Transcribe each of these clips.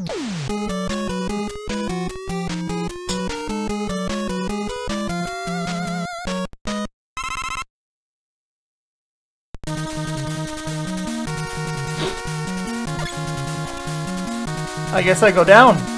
I guess I go down.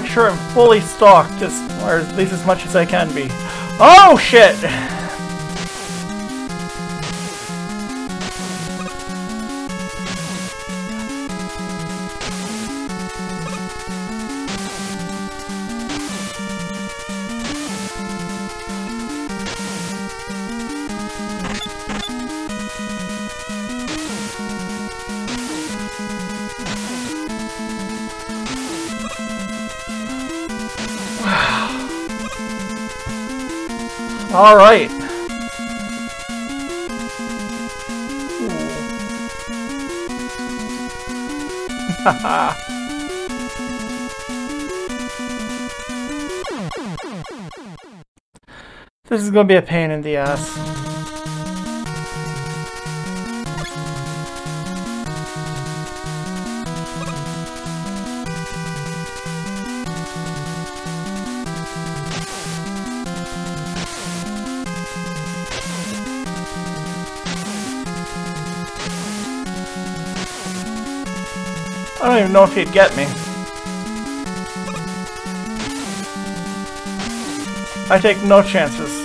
Make sure I'm fully stocked, as, or at least as much as I can be. Oh shit! All right. this is gonna be a pain in the ass. Even know if he'd get me. I take no chances.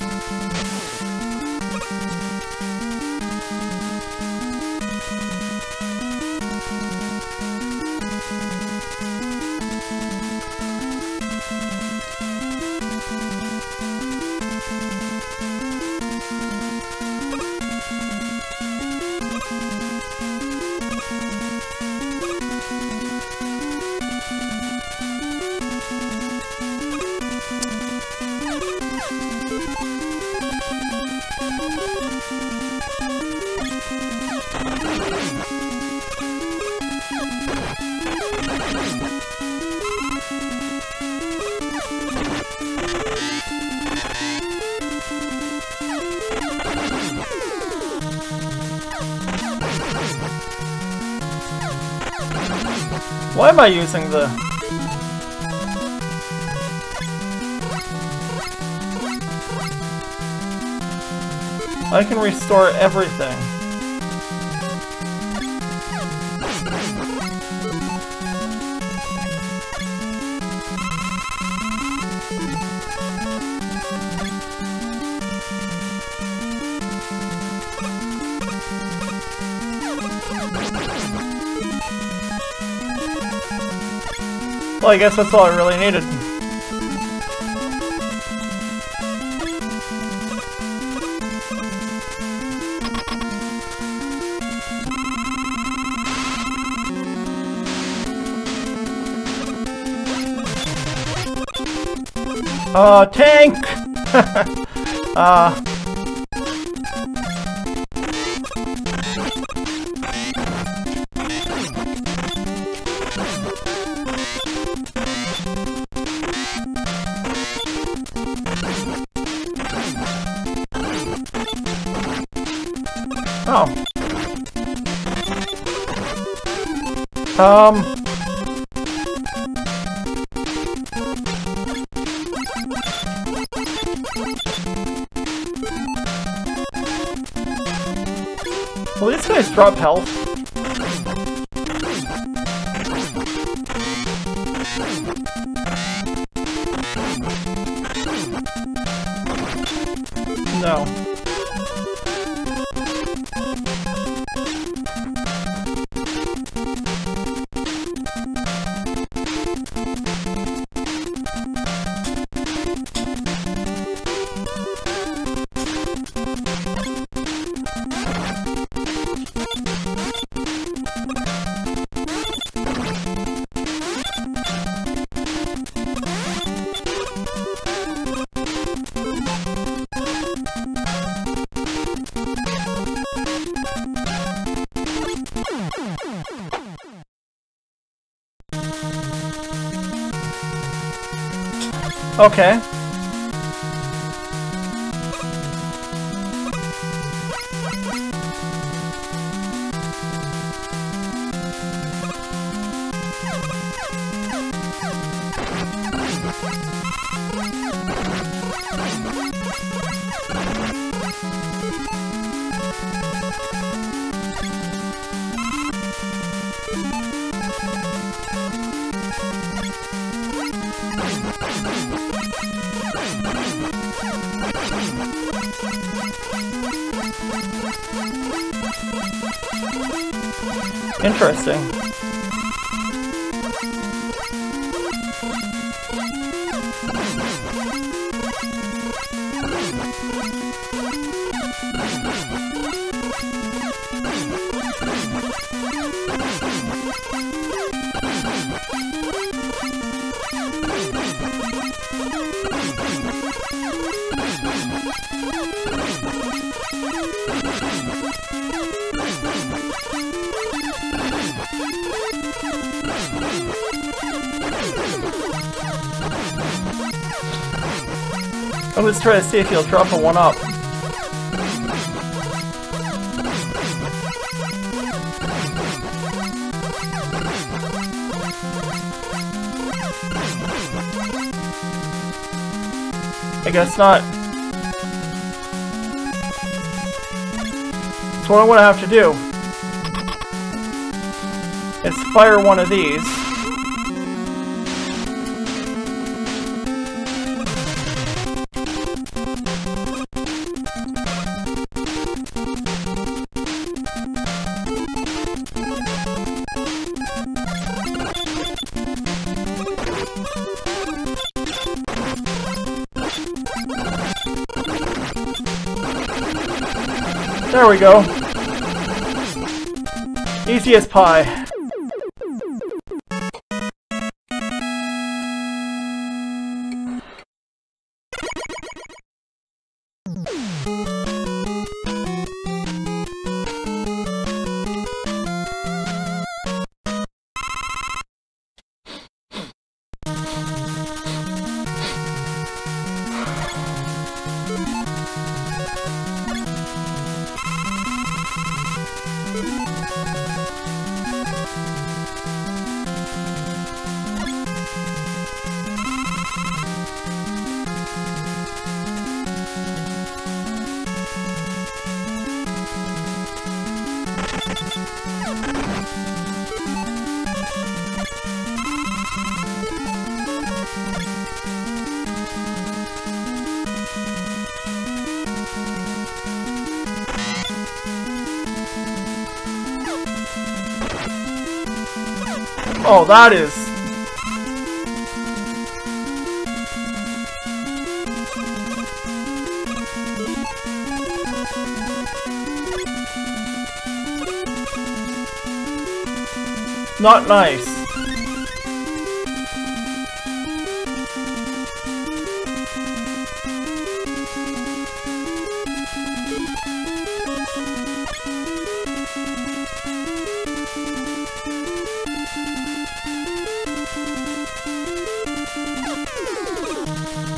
Am I using the... I can restore everything. Well, I guess that's all I really needed. Uh, tank! uh... Oh. Um... Will these guys drop health? Okay. Interesting. Just trying to see if he'll drop a one up. I guess not. So what I'm gonna have to do is fire one of these. There we go. Easy as pie. That is... Not nice.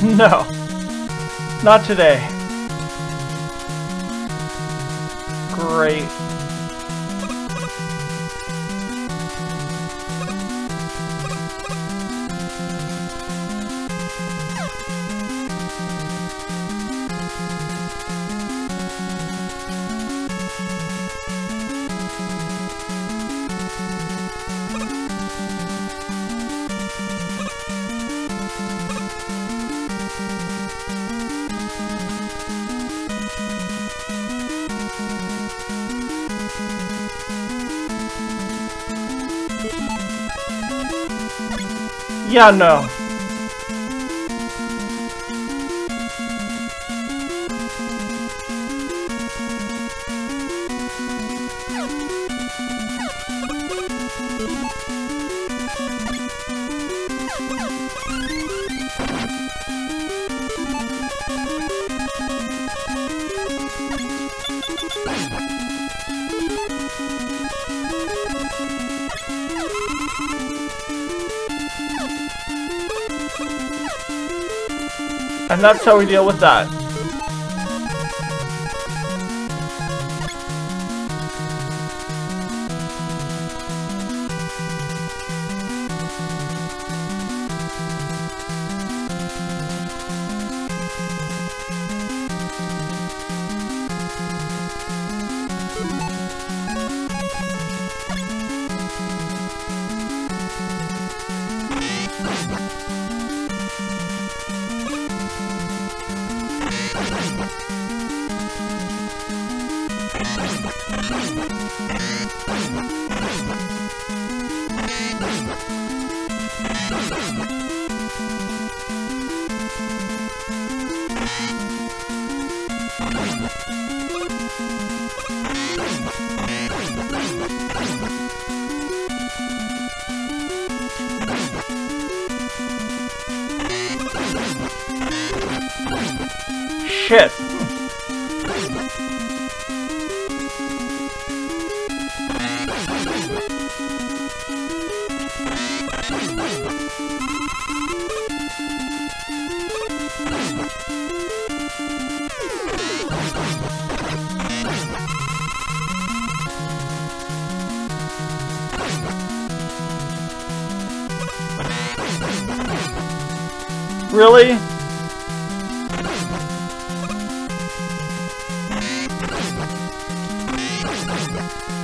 No. Not today. Great. Yeah, no. And that's how we deal with that. Really?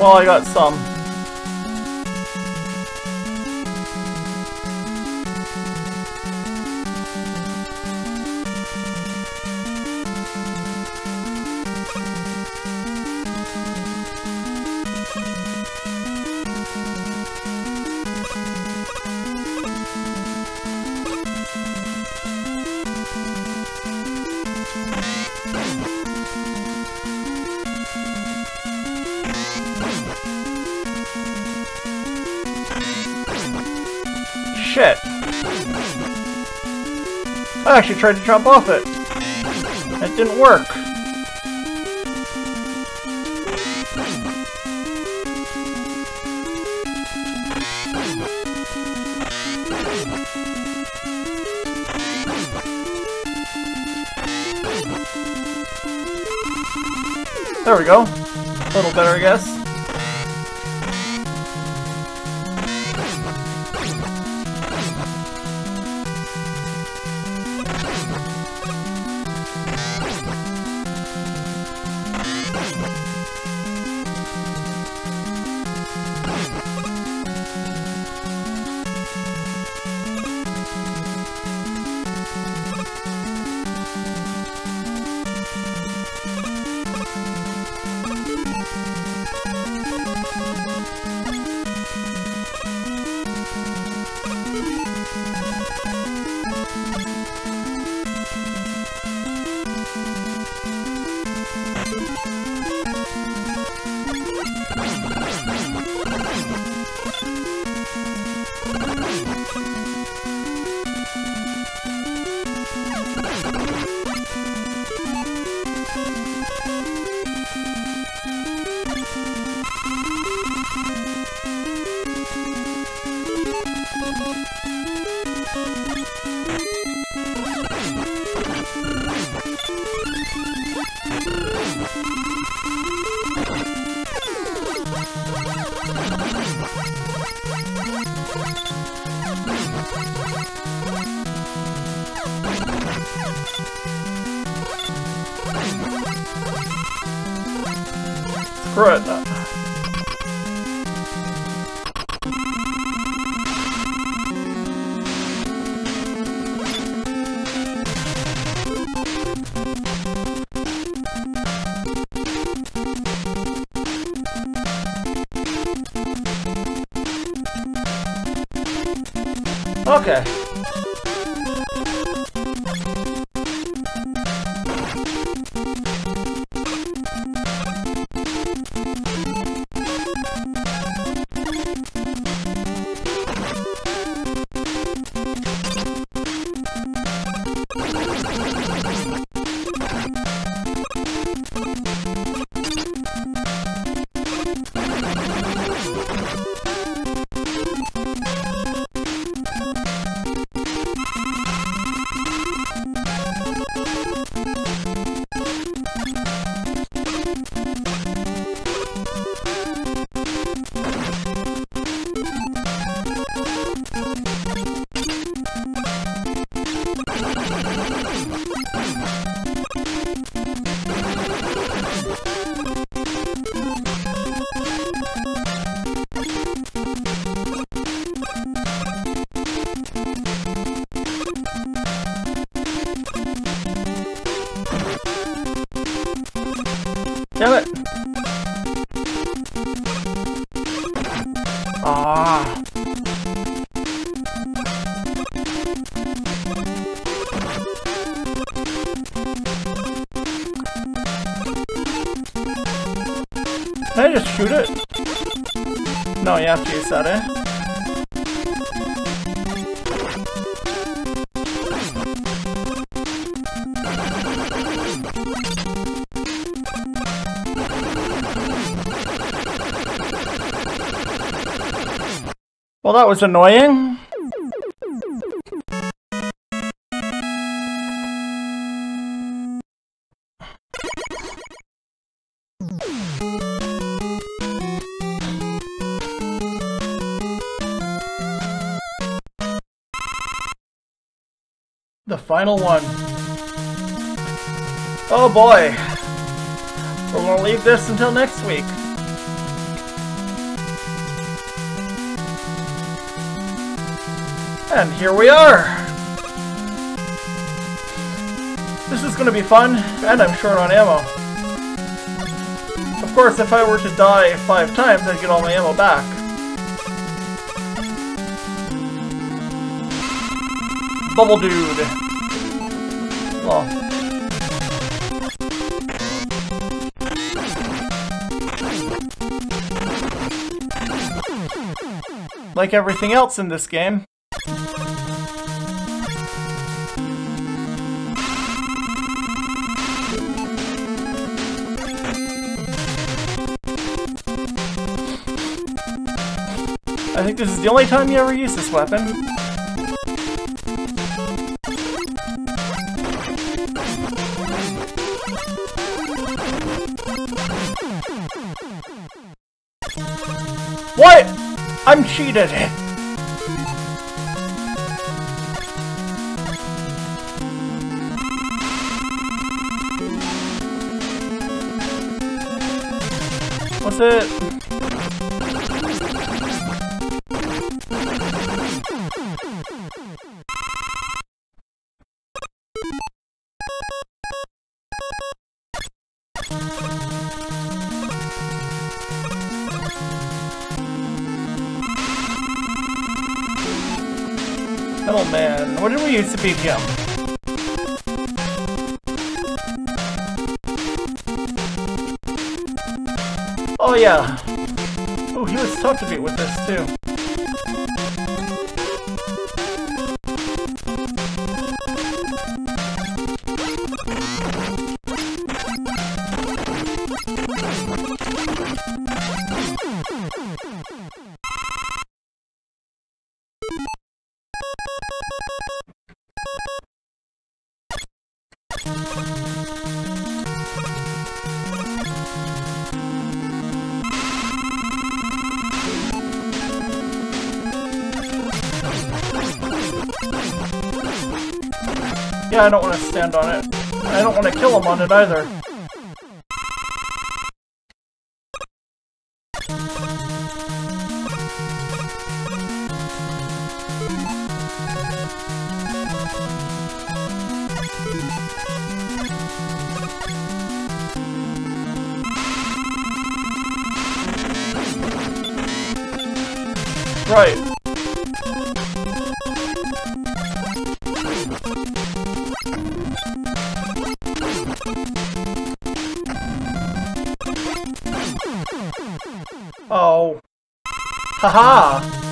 Well, I got some. I actually tried to jump off it. It didn't work. There we go. A little better, I guess. Screw Can I just shoot it? No, you have to use that, eh? Well, that was annoying. The final one. Oh boy. We're gonna leave this until next week. And here we are! This is gonna be fun, and I'm short on ammo. Of course, if I were to die five times, I'd get all my ammo back. Bubble Dude. Oh. Like everything else in this game. I think this is the only time you ever use this weapon. What? I'm cheated! What's it? Oh yeah. Oh, he was tough to beat with this too. Yeah, I don't want to stand on it. I don't want to kill him on it either. Oh. Haha! Did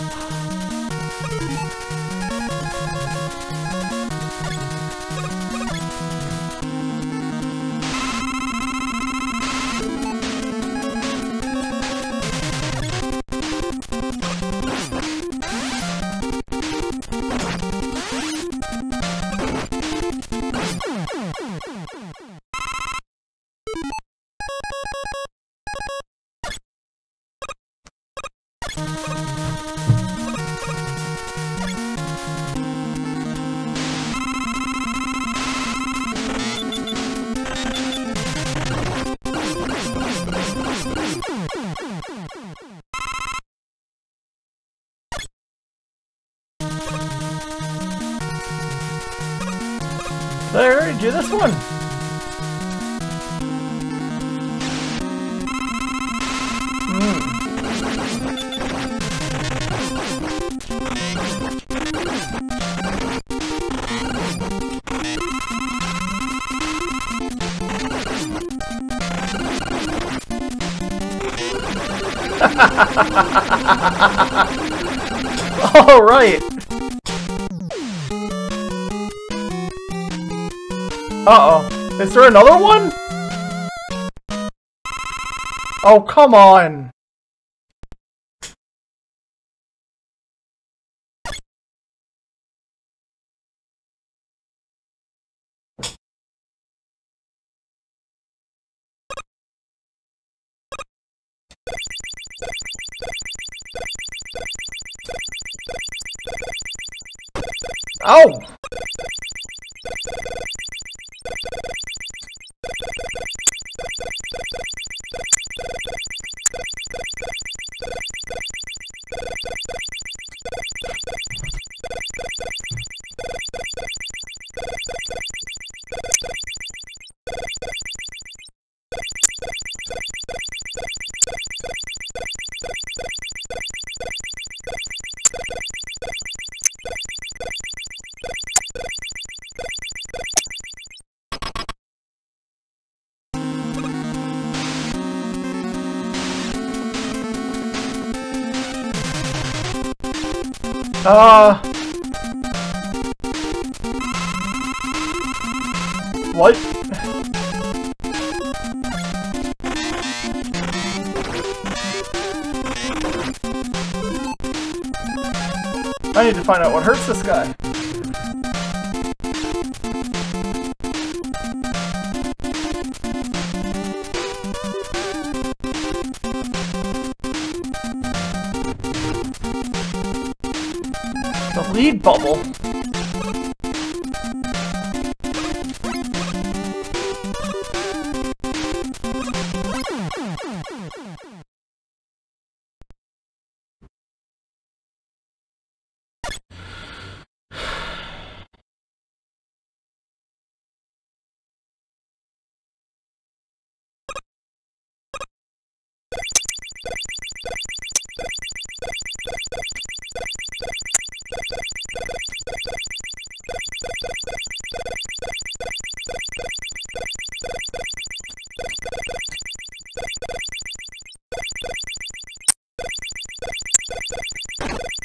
All right. Uh-oh. Is there another one? Oh, come on. Uh... What? I need to find out what hurts this guy. Lead bubble?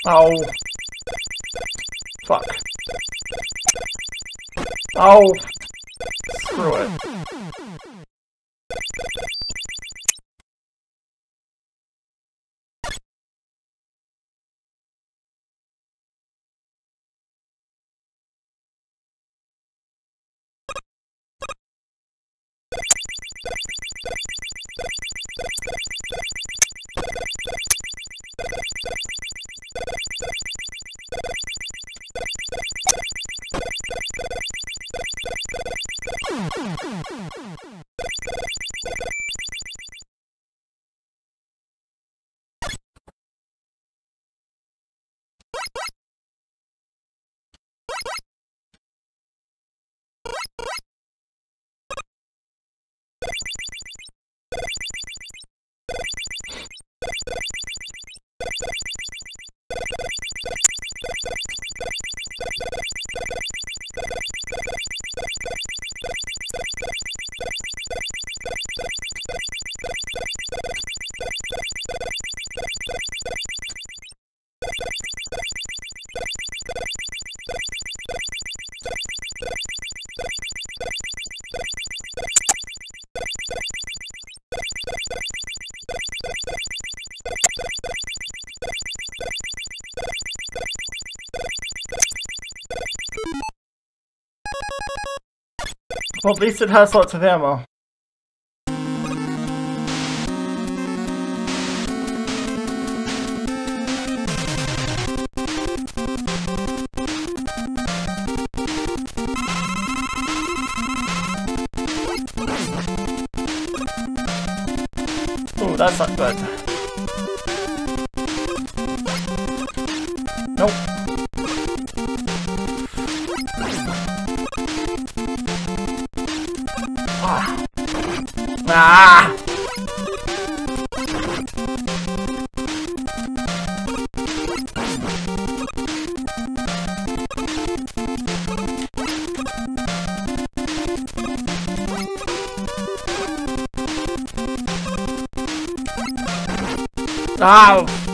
Oh. Fuck. Oh. Screw it. Well, at least it has lots of ammo. Oh, that's not good. Ah. Ah!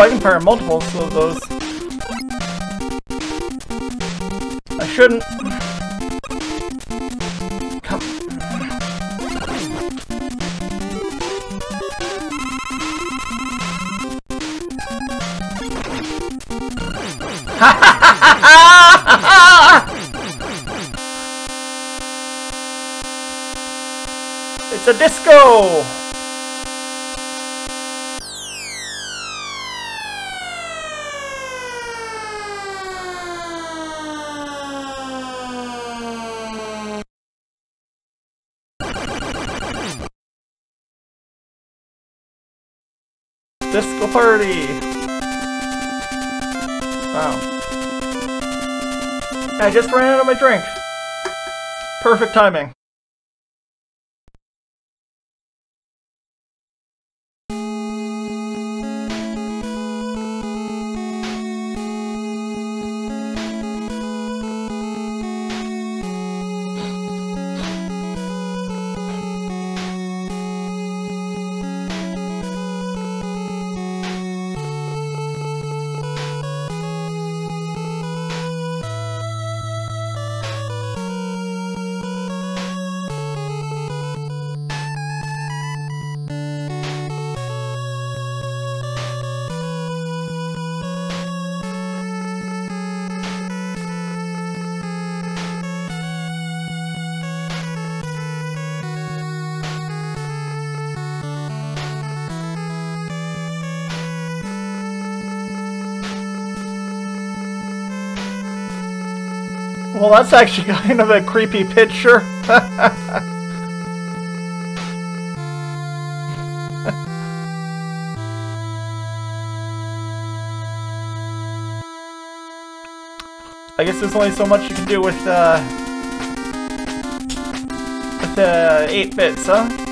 I can fire multiples of those. I shouldn't. Come. it's a disco! Disco party! Wow. I just ran out of my drink. Perfect timing. Well, that's actually kind of a creepy picture. I guess there's only so much you can do with, uh... With, uh, 8 bits, huh?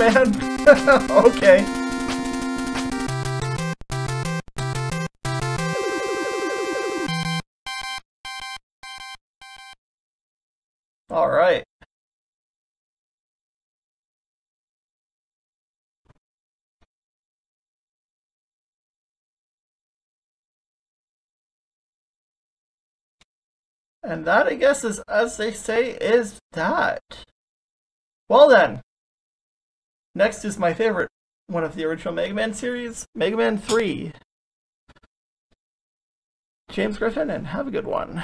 man? okay. Alright. And that, I guess, is, as they say, is that. Well then, next is my favorite one of the original Mega Man series, Mega Man 3. James Griffin, and have a good one.